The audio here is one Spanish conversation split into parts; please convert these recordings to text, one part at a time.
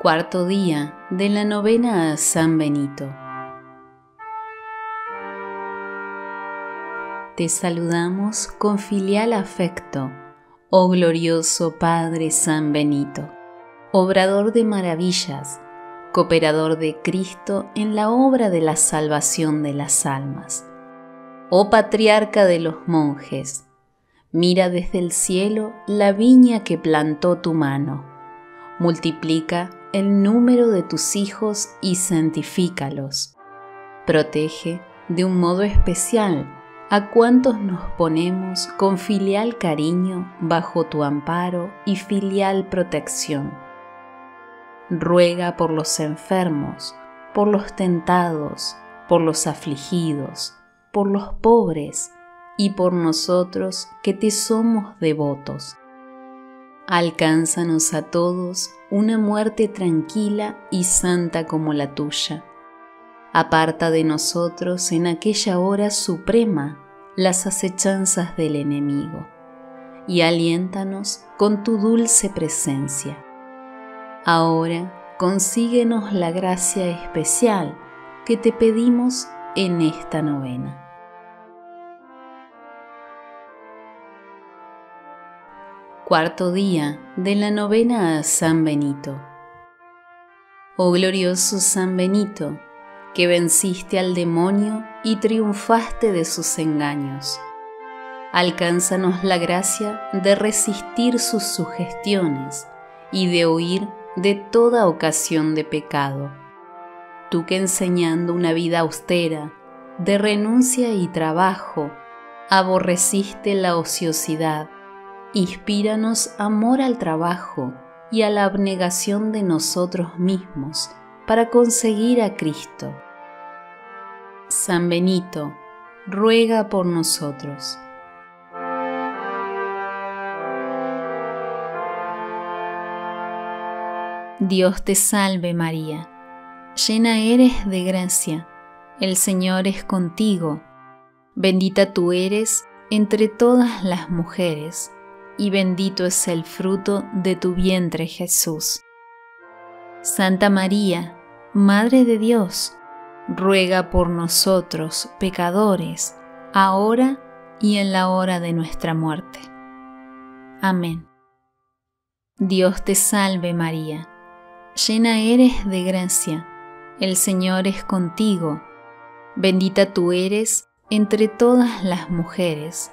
Cuarto día de la novena a San Benito. Te saludamos con filial afecto, oh glorioso Padre San Benito, obrador de maravillas, cooperador de Cristo en la obra de la salvación de las almas. Oh patriarca de los monjes, mira desde el cielo la viña que plantó tu mano, multiplica el número de tus hijos y santifícalos. Protege de un modo especial a cuantos nos ponemos con filial cariño bajo tu amparo y filial protección. Ruega por los enfermos, por los tentados, por los afligidos, por los pobres y por nosotros que te somos devotos Alcánzanos a todos una muerte tranquila y santa como la tuya. Aparta de nosotros en aquella hora suprema las acechanzas del enemigo y aliéntanos con tu dulce presencia. Ahora consíguenos la gracia especial que te pedimos en esta novena. Cuarto día de la novena a San Benito. Oh glorioso San Benito, que venciste al demonio y triunfaste de sus engaños. Alcánzanos la gracia de resistir sus sugestiones y de huir de toda ocasión de pecado. Tú que enseñando una vida austera, de renuncia y trabajo, aborreciste la ociosidad Inspíranos amor al trabajo y a la abnegación de nosotros mismos para conseguir a Cristo. San Benito, ruega por nosotros. Dios te salve María, llena eres de gracia, el Señor es contigo, bendita tú eres entre todas las mujeres y bendito es el fruto de tu vientre Jesús. Santa María, Madre de Dios, ruega por nosotros pecadores, ahora y en la hora de nuestra muerte. Amén. Dios te salve María, llena eres de gracia, el Señor es contigo, bendita tú eres entre todas las mujeres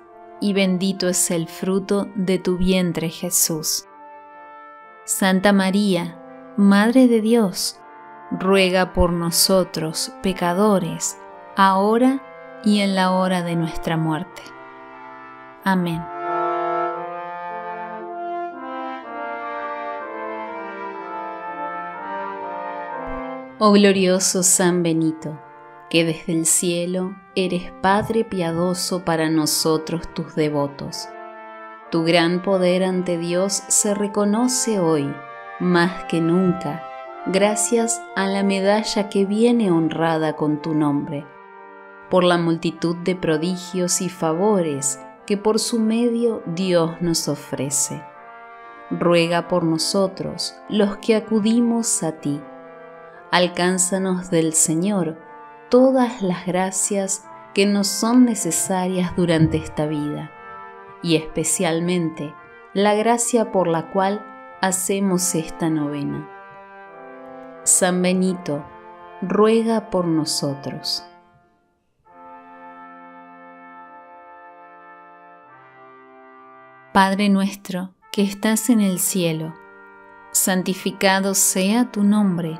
y bendito es el fruto de tu vientre Jesús. Santa María, Madre de Dios, ruega por nosotros pecadores, ahora y en la hora de nuestra muerte. Amén. Oh glorioso San Benito, que desde el cielo eres Padre piadoso para nosotros tus devotos. Tu gran poder ante Dios se reconoce hoy, más que nunca, gracias a la medalla que viene honrada con tu nombre, por la multitud de prodigios y favores que por su medio Dios nos ofrece. Ruega por nosotros, los que acudimos a ti. Alcánzanos del Señor, todas las gracias que nos son necesarias durante esta vida y especialmente la gracia por la cual hacemos esta novena. San Benito, ruega por nosotros. Padre nuestro que estás en el cielo, santificado sea tu nombre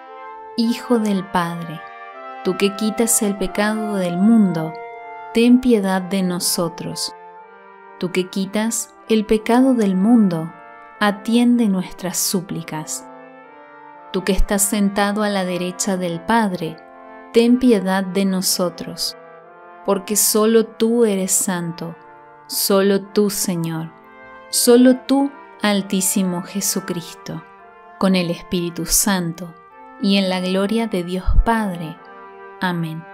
Hijo del Padre, tú que quitas el pecado del mundo, ten piedad de nosotros tú que quitas el pecado del mundo, atiende nuestras súplicas. Tú que estás sentado a la derecha del Padre, ten piedad de nosotros, porque solo tú eres santo, solo tú Señor, solo tú Altísimo Jesucristo, con el Espíritu Santo y en la gloria de Dios Padre. Amén.